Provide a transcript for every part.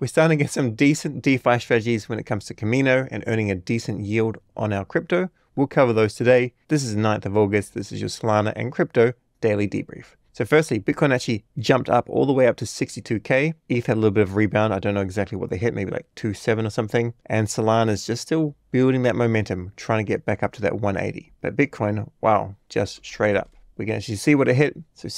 we're starting to get some decent DeFi strategies when it comes to Kamino and earning a decent yield on our crypto. We'll cover those today. This is the 9th of August. This is your Solana and crypto daily debrief. So firstly, Bitcoin actually jumped up all the way up to 62k. ETH had a little bit of rebound. I don't know exactly what they hit, maybe like 2.7 or something. And Solana is just still building that momentum, trying to get back up to that 180. But Bitcoin, wow, just straight up. We can actually see what it hit. So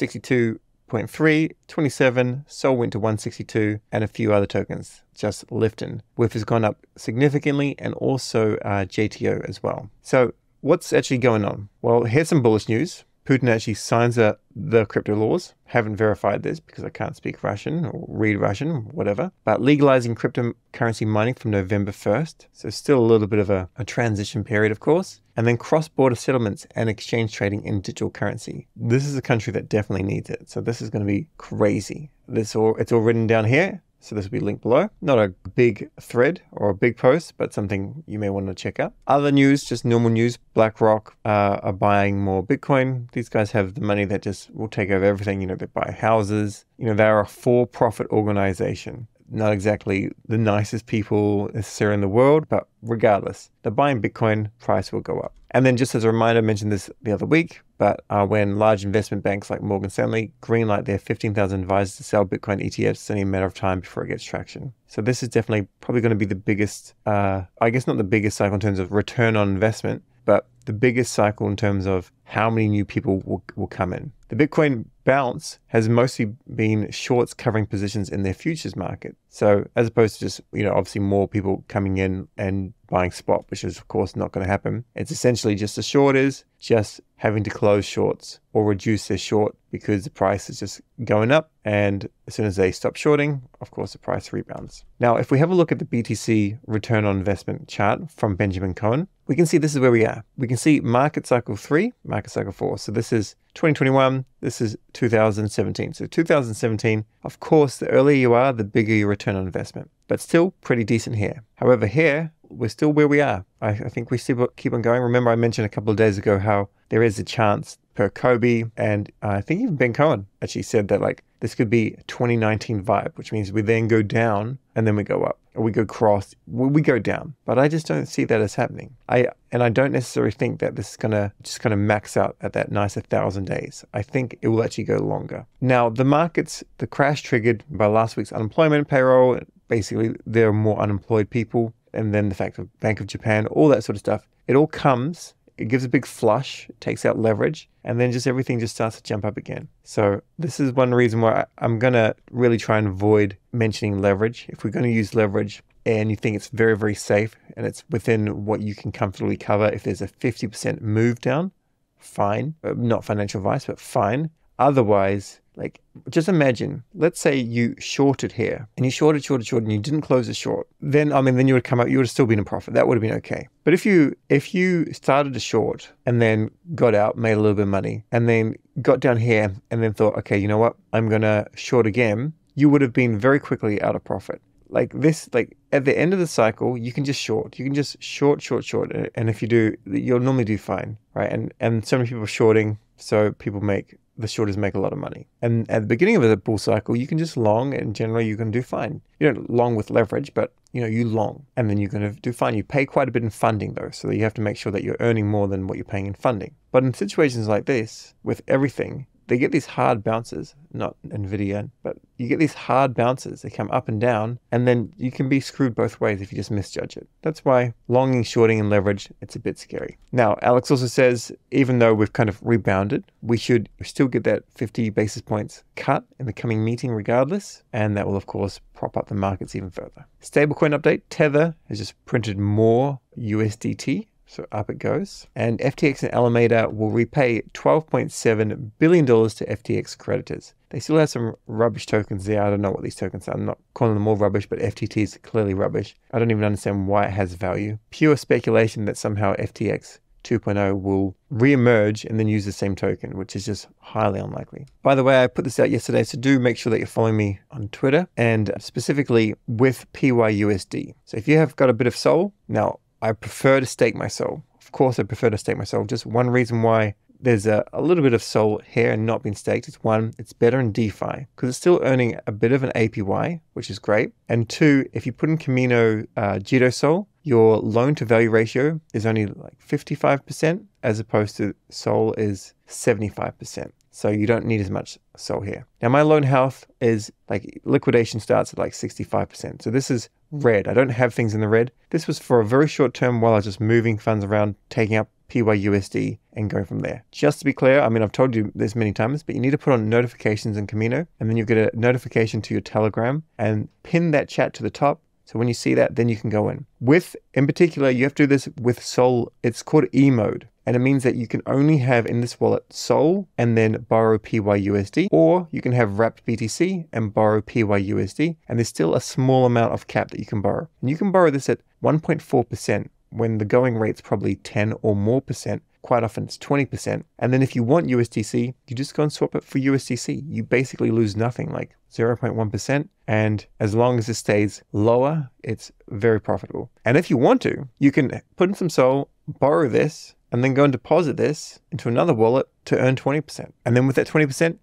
62.3, 27, Sol went to 162, and a few other tokens just lifting. WIF has gone up significantly, and also uh, JTO as well. So what's actually going on? Well, here's some bullish news. Putin actually signs the crypto laws. Haven't verified this because I can't speak Russian or read Russian, whatever. But legalizing cryptocurrency mining from November 1st. So still a little bit of a, a transition period, of course. And then cross-border settlements and exchange trading in digital currency. This is a country that definitely needs it. So this is going to be crazy. This all it's all written down here. So this will be linked below. Not a big thread or a big post, but something you may want to check out. Other news, just normal news. BlackRock uh, are buying more Bitcoin. These guys have the money that just will take over everything. You know, they buy houses. You know, they're a for-profit organization not exactly the nicest people necessarily in the world, but regardless, the buying Bitcoin price will go up. And then, just as a reminder, I mentioned this the other week, but uh, when large investment banks like Morgan Stanley greenlight their 15,000 advisors to sell Bitcoin ETFs, it's only a matter of time before it gets traction. So this is definitely probably going to be the biggest, uh, I guess not the biggest cycle in terms of return on investment, but the biggest cycle in terms of how many new people will, will come in. The Bitcoin bounce has mostly been shorts covering positions in their futures market. So as opposed to just, you know, obviously more people coming in and buying spot, which is of course not going to happen. It's essentially just the short is just having to close shorts or reduce their short because the price is just going up. And as soon as they stop shorting, of course, the price rebounds. Now, if we have a look at the BTC return on investment chart from Benjamin Cowen, we can see this is where we are. We can see market cycle three, market cycle four. So this is 2021, this is 2017. So 2017, of course, the earlier you are, the bigger your return on investment, but still pretty decent here. However, here, we're still where we are. I, I think we still keep on going. Remember, I mentioned a couple of days ago how there is a chance per Kobe, and uh, I think even Ben Cowen actually said that like this could be 2019 vibe, which means we then go down and then we go up, or we go cross, we go down. But I just don't see that as happening. I and I don't necessarily think that this is gonna just kind of max out at that nice thousand days. I think it will actually go longer. Now the markets, the crash triggered by last week's unemployment payroll. Basically, there are more unemployed people and then the fact of Bank of Japan, all that sort of stuff. It all comes, it gives a big flush, takes out leverage, and then just everything just starts to jump up again. So this is one reason why I'm gonna really try and avoid mentioning leverage. If we're gonna use leverage and you think it's very, very safe and it's within what you can comfortably cover, if there's a 50% move down, fine. Uh, not financial advice, but fine. Otherwise, like, just imagine, let's say you shorted here and you shorted, shorted, shorted, and you didn't close it short. Then, I mean, then you would come up, you would have still been in profit. That would have been okay. But if you, if you started a short and then got out, made a little bit of money, and then got down here and then thought, okay, you know what? I'm going to short again, you would have been very quickly out of profit. Like this, like at the end of the cycle, you can just short. You can just short, short, short. And if you do, you'll normally do fine, right? And, and so many people are shorting, so people make the shorters make a lot of money. And at the beginning of the bull cycle, you can just long and generally you can do fine. You don't long with leverage, but you know, you long and then you're going to do fine. You pay quite a bit in funding though, so you have to make sure that you're earning more than what you're paying in funding. But in situations like this, with everything, they get these hard bounces, not NVIDIA, but you get these hard bounces. They come up and down, and then you can be screwed both ways if you just misjudge it. That's why longing, shorting, and leverage, it's a bit scary. Now, Alex also says, even though we've kind of rebounded, we should still get that 50 basis points cut in the coming meeting regardless, and that will, of course, prop up the markets even further. Stablecoin update Tether has just printed more USDT so up it goes. And FTX and Alameda will repay $12.7 billion to FTX creditors. They still have some rubbish tokens there. I don't know what these tokens are. I'm not calling them all rubbish, but FTT is clearly rubbish. I don't even understand why it has value. Pure speculation that somehow FTX 2.0 will re-emerge and then use the same token, which is just highly unlikely. By the way, I put this out yesterday, so do make sure that you're following me on Twitter and specifically with PYUSD. So if you have got a bit of SOL, now I prefer to stake my SOL. Of course, I prefer to stake my SOL. Just one reason why there's a, a little bit of SOL here and not being staked is one, it's better in DeFi because it's still earning a bit of an APY, which is great. And two, if you put in Kamino uh, Jito Sol, your loan to value ratio is only like 55% as opposed to Sol is 75%. So you don't need as much SOL here. Now my loan health is like liquidation starts at like 65%. So this is red. I don't have things in the red. This was for a very short term while I was just moving funds around, taking up PYUSD and going from there. Just to be clear, I mean, I've told you this many times, but you need to put on notifications in Kamino and then you get a notification to your Telegram and pin that chat to the top so when you see that, then you can go in. With, in particular, you have to do this with Sol. It's called E mode. And it means that you can only have in this wallet Sol and then borrow PYUSD, or you can have wrapped BTC and borrow PYUSD. And there's still a small amount of cap that you can borrow. And you can borrow this at 1.4% when the going rate's probably 10 or more percent quite often it's 20%. And then if you want USDC, you just go and swap it for USDC. You basically lose nothing, like 0.1%. And as long as it stays lower, it's very profitable. And if you want to, you can put in some Sol, borrow this, and then go and deposit this into another wallet to earn 20%. And then with that 20%,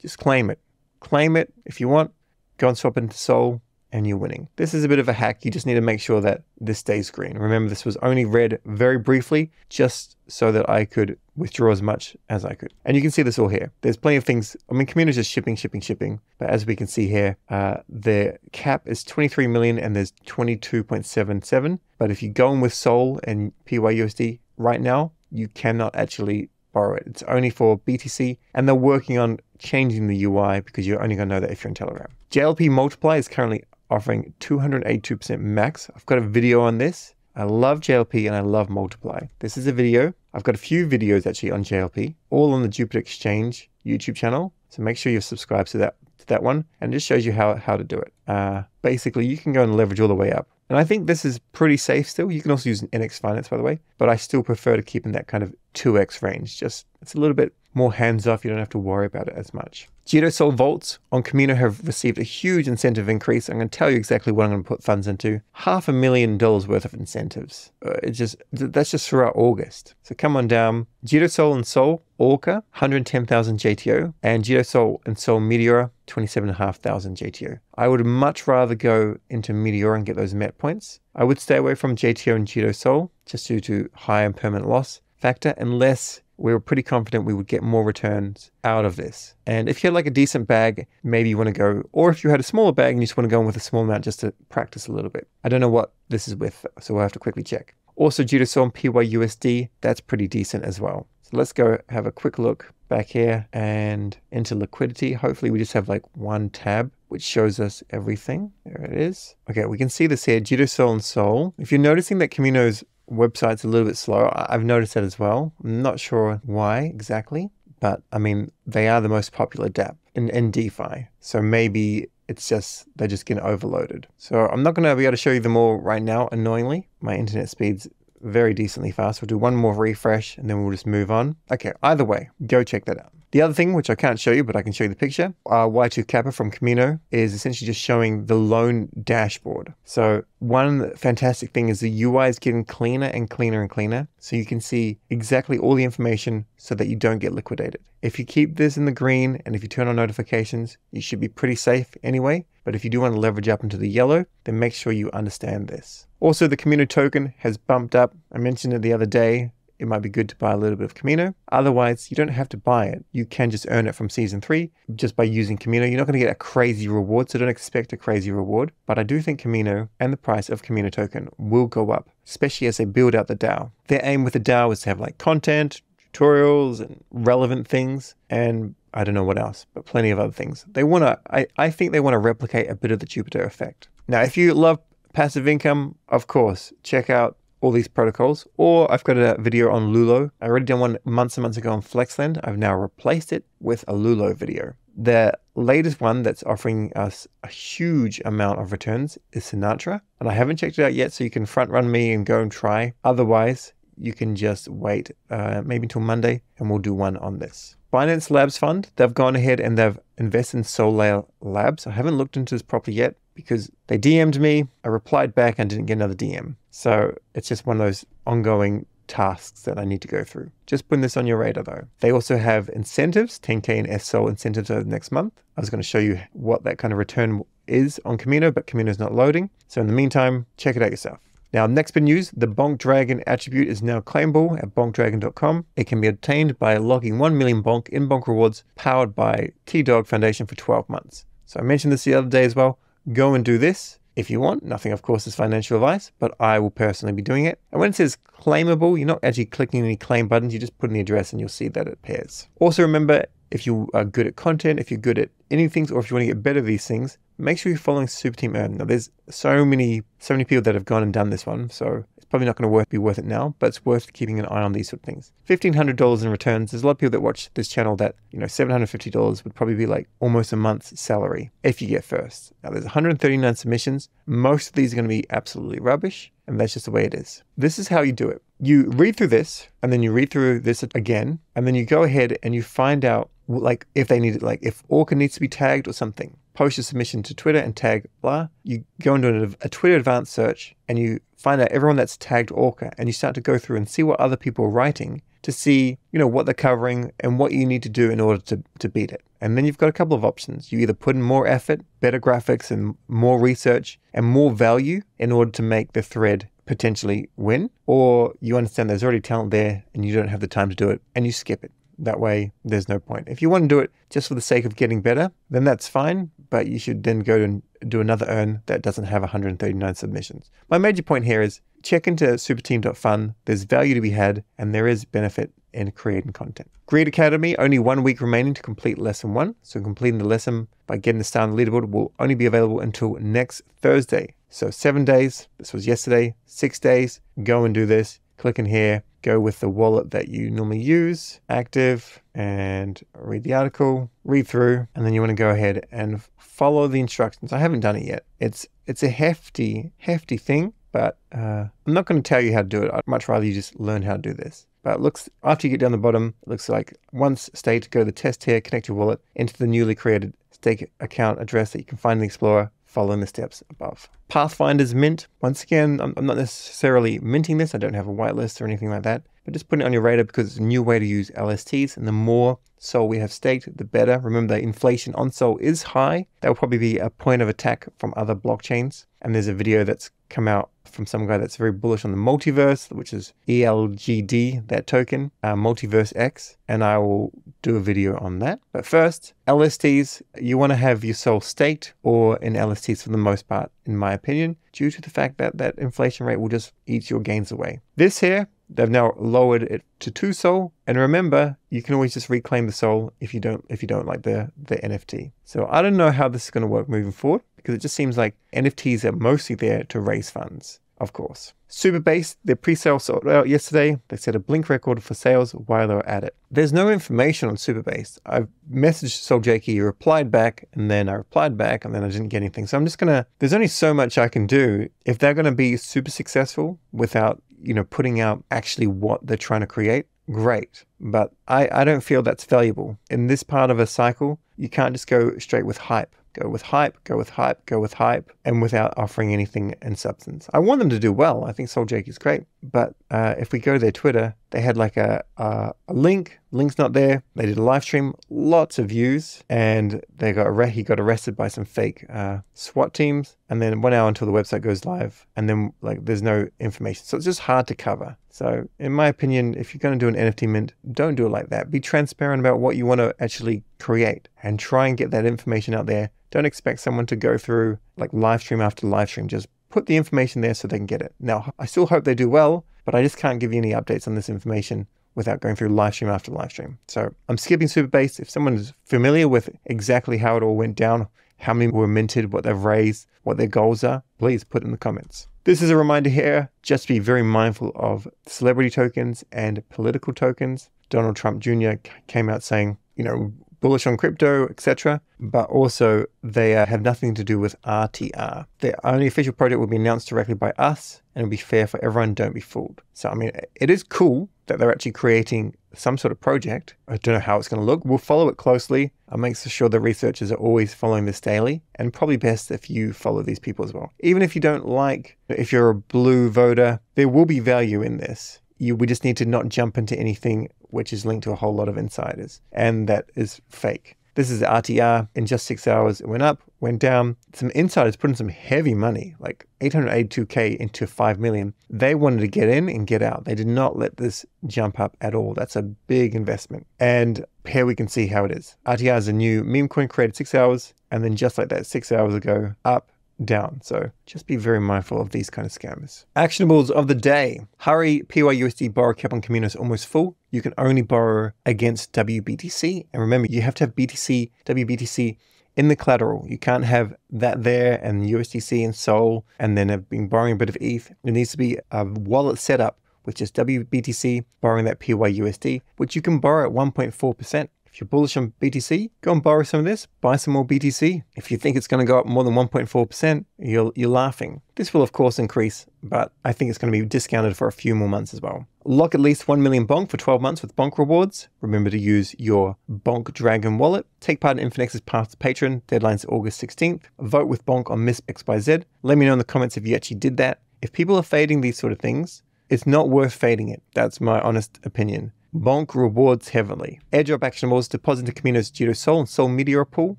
just claim it. Claim it if you want, go and swap into Sol, and you're winning. This is a bit of a hack. You just need to make sure that this stays green. Remember, this was only red very briefly, just so that I could withdraw as much as I could. And you can see this all here. There's plenty of things. I mean, Kamino's just shipping, shipping, shipping. But as we can see here, uh, the cap is 23 million and there's 22.77. But if you go in with Sol and PYUSD right now, you cannot actually borrow it. It's only for BTC, and they're working on changing the UI because you're only going to know that if you're in Telegram. JLP Multiply is currently offering 282% max. I've got a video on this. I love JLP and I love Multiply. This is a video. I've got a few videos actually on JLP, all on the Jupiter Exchange YouTube channel. So make sure you're subscribed to that to that one, and it just shows you how how to do it. Uh, basically, you can go and leverage all the way up. And I think this is pretty safe still. You can also use an NX Finance, by the way, but I still prefer to keep in that kind of 2x range. Just it's a little bit more hands off. You don't have to worry about it as much. Jito Sol vaults on Kamino have received a huge incentive increase. I'm going to tell you exactly what I'm going to put funds into. Half a million dollars worth of incentives. Uh, it's just that's just throughout August. So come on down. Sol and Sol Orca 110,000 JTO and Sol and Sol Meteora 27,500 JTO. I would much rather go into Meteora and get those MET points. I would stay away from JTO and Sol just due to high and permanent loss factor unless we were pretty confident we would get more returns out of this. And if you had like a decent bag, maybe you want to go, or if you had a smaller bag and you just want to go in with a small amount just to practice a little bit. I don't know what this is with, so we'll have to quickly check. Also, JitoSol PYUSD, that's pretty decent as well. So let's go have a quick look back here and into liquidity. Hopefully we just have like one tab which shows us everything. There it is. Okay, we can see this here, JitoSol and Sol. If you're noticing that Kamino's website's a little bit slow. I've noticed that as well. I'm not sure why exactly, but I mean, they are the most popular dApp in, in DeFi. So maybe it's just, they're just getting overloaded. So I'm not going to be able to show you them all right now, annoyingly. My internet speed's very decently fast. We'll do one more refresh and then we'll just move on. Okay, either way, go check that out. The other thing, which I can't show you, but I can show you the picture, uh, Y2 Kappa from Kamino is essentially just showing the loan dashboard. So one fantastic thing is the UI is getting cleaner and cleaner and cleaner. So you can see exactly all the information so that you don't get liquidated. If you keep this in the green and if you turn on notifications, you should be pretty safe anyway. But if you do want to leverage up into the yellow, then make sure you understand this. Also, the Kamino token has bumped up. I mentioned it the other day it might be good to buy a little bit of Kamino. Otherwise, you don't have to buy it. You can just earn it from season three just by using Kamino. You're not going to get a crazy reward, so don't expect a crazy reward. But I do think Kamino and the price of Kamino token will go up, especially as they build out the DAO. Their aim with the DAO is to have like content, tutorials, and relevant things. And I don't know what else, but plenty of other things. They want to, I, I think they want to replicate a bit of the Jupiter effect. Now, if you love passive income, of course, check out all these protocols. Or I've got a video on Lulo. I already done one months and months ago on Flexlend. I've now replaced it with a Lulo video. The latest one that's offering us a huge amount of returns is Sinatra. And I haven't checked it out yet, so you can front run me and go and try. Otherwise, you can just wait uh, maybe until Monday and we'll do one on this. Binance Labs Fund, they've gone ahead and they've invested in Solayer Labs. I haven't looked into this properly yet because they DM'd me, I replied back and didn't get another DM. So it's just one of those ongoing tasks that I need to go through. Just putting this on your radar though. They also have incentives, 10K and SSOL incentives over the next month. I was going to show you what that kind of return is on Kamino, but Kamino is not loading. So in the meantime, check it out yourself. Now, next bit news, the Bonk Dragon attribute is now claimable at bonkdragon.com. It can be obtained by logging 1 million Bonk in Bonk rewards powered by T-Dog Foundation for 12 months. So I mentioned this the other day as well. Go and do this if you want. Nothing, of course, is financial advice, but I will personally be doing it. And when it says claimable, you're not actually clicking any claim buttons. You just put in the address and you'll see that it appears. Also remember, if you are good at content, if you're good at anything, or if you want to get better at these things, make sure you're following Super Team Earn. Now, there's so many, so many people that have gone and done this one, so it's probably not going to be worth it now, but it's worth keeping an eye on these sort of things. $1,500 in returns. There's a lot of people that watch this channel that, you know, $750 would probably be like almost a month's salary if you get first. Now, there's 139 submissions. Most of these are going to be absolutely rubbish, and that's just the way it is. This is how you do it. You read through this, and then you read through this again, and then you go ahead and you find out like if they need it, like if Orca needs to be tagged or something, post your submission to Twitter and tag blah. You go into a, a, Twitter advanced search and you find out everyone that's tagged Orca and you start to go through and see what other people are writing to see, you know, what they're covering and what you need to do in order to, to beat it. And then you've got a couple of options. You either put in more effort, better graphics, and more research and more value in order to make the thread potentially win, or you understand there's already talent there and you don't have the time to do it and you skip it. That way, there's no point. If you want to do it just for the sake of getting better, then that's fine, but you should then go and do another earn that doesn't have 139 submissions. My major point here is check into superteam.fun. There's value to be had, and there is benefit in creating content. Greed Academy, only one week remaining to complete lesson one. So completing the lesson by getting the star on the leaderboard will only be available until next Thursday. So seven days, this was yesterday, six days, go and do this. Click in here, go with the wallet that you normally use, active, and read the article, read through, and then you want to go ahead and follow the instructions. I haven't done it yet. It's it's a hefty, hefty thing, but uh, I'm not going to tell you how to do it. I'd much rather you just learn how to do this. But it looks after you get down the bottom, it looks like once state, go to the test here, connect your wallet into the newly created stake account address that you can find in the Explorer following the steps above. Pathfinder's Mint. Once again, I'm, I'm, not necessarily minting this. I don't have a whitelist or anything like that, but just putting it on your radar because it's a new way to use LSTs. And the more SOL we have staked, the better. Remember, the inflation on SOL is high. That will probably be a point of attack from other blockchains. And there's a video that's come out from some guy that's very bullish on the multiverse, which is EGLD, that token, uh, Multiverse X, and I will do a video on that. But first, LSTs, you want to have your SOL staked or in LSTs for the most part, in my opinion, due to the fact that that inflation rate will just eat your gains away. This here, they've now lowered it to two SOL and remember, you can always just reclaim the SOL if you don't if you don't like the the NFT. So I don't know how this is going to work moving forward because it just seems like NFTs are mostly there to raise funds, of course. Superbase, their pre-sale sold out yesterday. They set a blink record for sales while they were at it. There's no information on Superbase. I've messaged Sol Jakey, he replied back, and then I replied back, and then I didn't get anything. So I'm just gonna. There's only so much I can do if they're gonna be super successful without you know putting out actually what they're trying to create. Great, but I, I don't feel that's valuable. In this part of a cycle, you can't just go straight with hype go with hype, go with hype, go with hype, and without offering anything in substance. I want them to do well. I think Sol Jake is great. But uh, if we go to their Twitter, they had like a, a, a, link. Link's not there. They did a live stream, lots of views, and they got arre- he got arrested by some fake uh, SWAT teams. And then one hour until the website goes live, and then like there's no information. So it's just hard to cover. So in my opinion, if you're going to do an NFT mint, don't do it like that. Be transparent about what you want to actually create, and try and get that information out there. Don't expect someone to go through like live stream after live stream. Just put the information there so they can get it. Now, I still hope they do well, but I just can't give you any updates on this information without going through live stream after live stream. So I'm skipping Superbase. If someone is familiar with exactly how it all went down, how many were minted, what they've raised, what their goals are, please put in the comments. This is a reminder here, just be very mindful of celebrity tokens and political tokens. Donald Trump Jr. came out saying, you know, bullish on crypto, etc. But also, they uh, have nothing to do with RTR. The only official project will be announced directly by us and it'll be fair for everyone. Don't be fooled. So, I mean, it is cool that they're actually creating some sort of project. I don't know how it's going to look. We'll follow it closely. I'll make sure the researchers are always following this daily, and probably best if you follow these people as well. Even if you don't like, if you're a blue voter, there will be value in this you, we just need to not jump into anything which is linked to a whole lot of insiders. And that is fake. This is RTR. In just six hours, it went up, went down. Some insiders put in some heavy money, like 882k into 5 million. They wanted to get in and get out. They did not let this jump up at all. That's a big investment. And here we can see how it is. RTR is a new meme coin created six hours, and then just like that, six hours ago, up, down. So just be very mindful of these kind of scammers. Actionables of the day. Hurry, PYUSD borrow cap on Kamino is almost full. You can only borrow against WBTC. And remember, you have to have BTC, WBTC in the collateral. You can't have that there and USDC and Sol and then have been borrowing a bit of ETH. It needs to be a wallet setup which is WBTC, borrowing that PYUSD, which you can borrow at 1.4%. If you're bullish on BTC, go and borrow some of this, buy some more BTC. If you think it's going to go up more than 1.4%, you're, you're laughing. This will, of course, increase, but I think it's going to be discounted for a few more months as well. Lock at least 1 million Bonk for 12 months with Bonk rewards. Remember to use your Bonk Dragon wallet. Take part in Infinex's Path to Patron. Deadline's August 16th. Vote with Bonk on Miss XYZ. Let me know in the comments if you actually did that. If people are fading these sort of things, it's not worth fading it. That's my honest opinion. Bonk rewards heavily. Airdrop actionables deposit into Kamino's Jito Sol and Sol Meteora pool,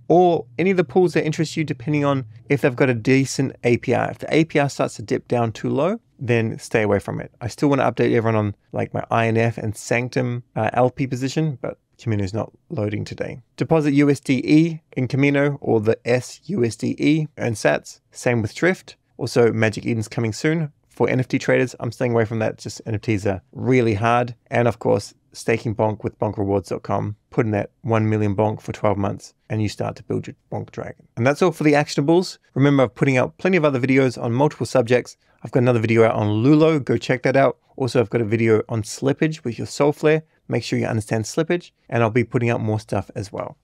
or any of the pools that interest you depending on if they've got a decent APR. If the APR starts to dip down too low, then stay away from it. I still want to update everyone on like my INF and Sanctum uh, LP position, but Kamino is not loading today. Deposit USDE in Kamino or the SUSDE earn sats. Same with Drift. Also, Magic Eden's coming soon. For NFT traders, I'm staying away from that. Just NFTs are really hard. And of course, staking bonk with bonkrewards.com, put in that 1 million bonk for 12 months, and you start to build your bonk dragon. And that's all for the actionables. Remember, I'm putting out plenty of other videos on multiple subjects. I've got another video out on Lulo, go check that out. Also, I've got a video on slippage with your Solflare. Make sure you understand slippage, and I'll be putting out more stuff as well.